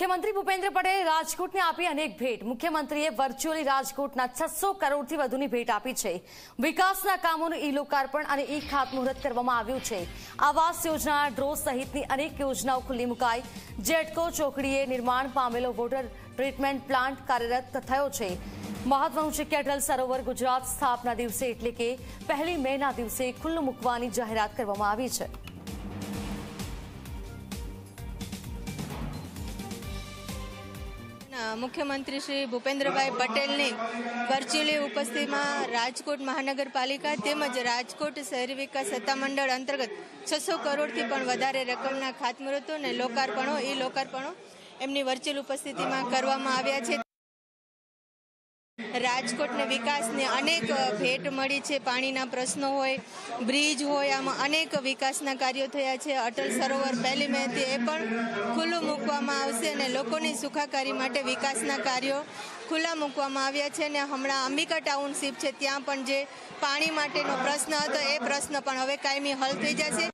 મુખ્યમંત્રી ભૂપેન્દ્ર પટેલે રાજકોટને આપી અનેક ભેટ. મુખ્યમંત્રીએ વર્ચ્યુઅલી રાજકોટના છસો કરોડથી વધુની ભેટ આપી છે. વિકાસના કામોનું ઈ લોકાર્પણ અને ઈ ખાતમુહૂર્ત કરવામાં આવ્યું છે. આવાસ યોજના ડ્રો સહિતની અનેક યોજનાઓ ખુલ્લી મુકાઈ. જેટકો ચોકડીએ નિર્માણ પામેલો વોટર ટ્રીટમેન્ટ પ્લાન્ટ કાર્યરત થયો છે. મહત્વનું છે કે અટલ સરોવર ગુજરાત સ્થાપના દિવસે એટલે કે પહેલી મેના દિવસે ખુલ્લું મૂકવાની જાહેરાત કરવામાં આવી છે. મુખ્યમંત્રી શ્રી ભૂપેન્દ્રભાઈ પટેલની વર્ચ્યુઅલી ઉપસ્થિતિમાં રાજકોટ મહાનગરપાલિકા તેમજ રાજકોટ શહેરી વિકાસ સત્તામંડળ અંતર્ગત છસો કરોડથી પણ વધારે રકમના ખાતમુહૂર્તો અને લોકાર્પણો એ લોકાર્પણો એમની વર્ચ્યુઅલ ઉપસ્થિતિમાં કરવામાં આવ્યા છે. રાજકોટને વિકાસને અનેક ભેટ મળી છે, પાણીના પ્રશ્નો હોય, બ્રિજ હોય, આમાં અનેક વિકાસના કાર્યો થયા છે. અટલ સરોવર પહેલી મહેતી એ પણ ખુલ્લું મૂકવામાં આવશે અને લોકોની સુખાકારી માટે વિકાસના કાર્યો ખુલ્લા મૂકવામાં આવ્યા છે અને હમણાં અંબિકા ટાઉનશીપ છે, ત્યાં પણ જે પાણી માટેનો પ્રશ્ન હતો, એ પ્રશ્ન પણ હવે કાયમી હલ થઈ જશે.